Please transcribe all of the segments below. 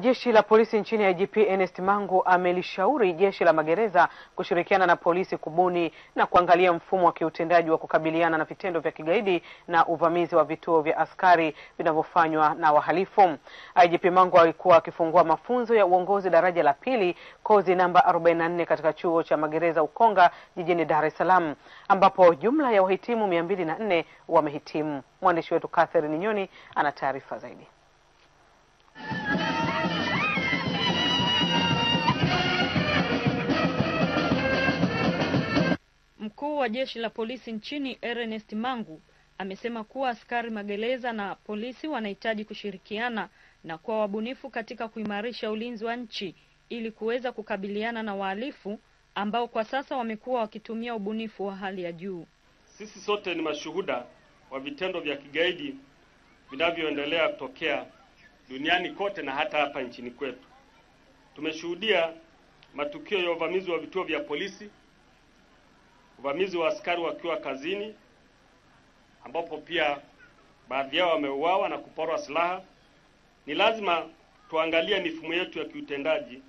Jeshi la polisi nchini IGP Ernest Mangu amelishauri jeshi la magereza kushirikiana na polisi kubuni na kuangalia mfumo wa kiutendaji wa kukabiliana na vitendo vya kigaidi na uvamizi wa vituo vya askari vinavyofanywa na wahalifu. IGP Mangu alikuwa akifungua mafunzo ya uongozi daraja la pili kozi namba 44 katika chuo cha magereza Ukonga jijini Dar es Salaam ambapo jumla ya wahitimu 204 wamehitimu. Mwandishi wetu Catherine Nyoni ana taarifa zaidi. Jeshi la polisi nchini Ernest Mangu amesema kuwa askari magereza na polisi wanahitaji kushirikiana na kuwa wabunifu katika kuimarisha ulinzi wa nchi ili kuweza kukabiliana na wahalifu ambao kwa sasa wamekuwa wakitumia ubunifu wa hali ya juu. Sisi sote ni mashuhuda wa vitendo vya kigaidi vinavyoendelea kutokea duniani kote na hata hapa nchini kwetu. Tumeshuhudia matukio ya uvamizi wa vituo vya polisi uvamizi wa askari wakiwa kazini, ambapo pia baadhi yao wameuawa na kuporwa silaha. Ni lazima tuangalie mifumo yetu ya kiutendaji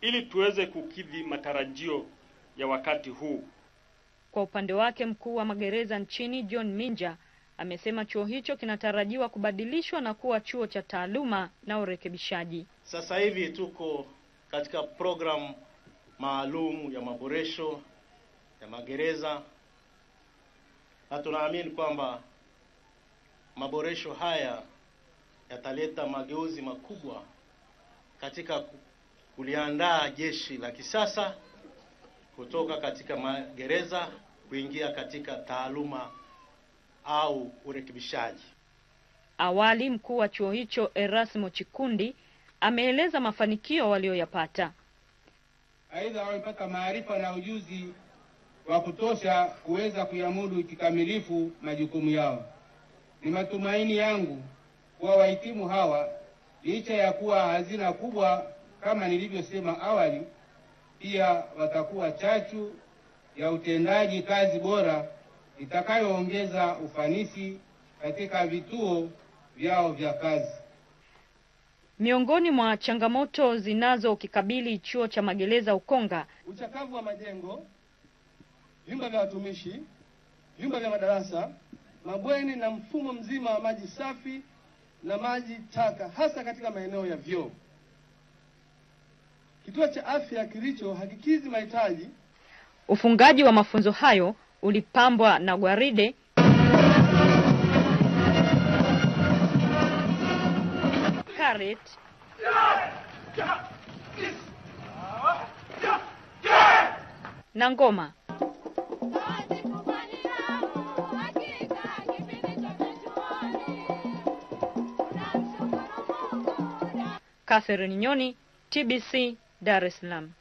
ili tuweze kukidhi matarajio ya wakati huu. Kwa upande wake, mkuu wa magereza nchini John Minja amesema chuo hicho kinatarajiwa kubadilishwa na kuwa chuo cha taaluma na urekebishaji. Sasa hivi tuko katika programu maalum ya maboresho ya magereza na tunaamini kwamba maboresho haya yataleta mageuzi makubwa katika kuliandaa jeshi la kisasa kutoka katika magereza kuingia katika taaluma au urekebishaji. Awali mkuu wa chuo hicho Erasmo Chikundi ameeleza mafanikio walioyapata. Aidha, wamepata maarifa na ujuzi wa kutosha kuweza kuyamudu kikamilifu majukumu yao. Ni matumaini yangu kuwa wahitimu hawa licha ya kuwa hazina kubwa kama nilivyosema awali, pia watakuwa chachu ya utendaji kazi bora itakayoongeza ufanisi katika vituo vyao vya kazi. Miongoni mwa changamoto zinazokikabili chuo cha magereza Ukonga, uchakavu wa majengo vyumba vya watumishi, vyumba vya madarasa, mabweni na mfumo mzima wa maji safi na maji taka, hasa katika maeneo ya vyoo. Kituo cha afya kilicho hakikizi mahitaji. Ufungaji wa mafunzo hayo ulipambwa na gwaride karet na ngoma. Catherine Nyoni, TBC, Dar es Salaam.